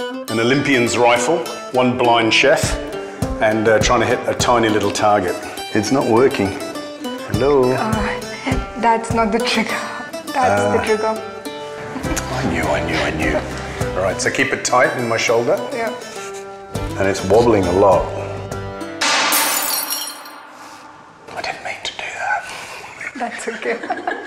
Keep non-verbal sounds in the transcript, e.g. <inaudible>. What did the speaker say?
An Olympian's rifle, one blind chef, and uh, trying to hit a tiny little target. It's not working. Hello? Uh, that's not the trigger. That's the ah. trigger. <laughs> I knew, I knew, I knew. All right, so keep it tight in my shoulder, Yeah. and it's wobbling a lot. I didn't mean to do that. That's okay. <laughs>